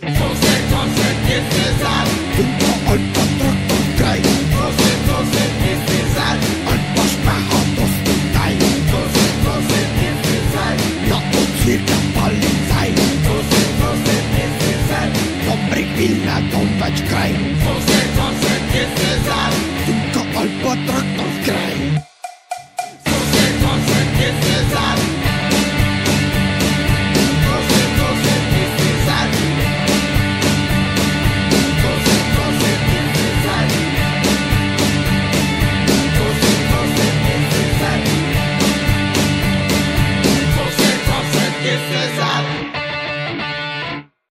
Koncert, koncert, jest Cezar Tylko Alfa Traktor Graj Koncert, koncert, jest Cezar Alfa Szpacha to spytaj Koncert, Na odcirka palicaj Koncert, koncert, jest Cezar Dobry chwil na tą kraj. Koncert, difference up.